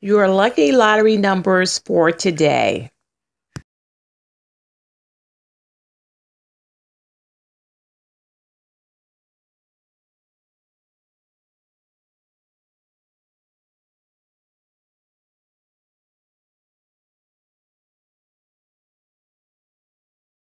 Your lucky lottery numbers for today.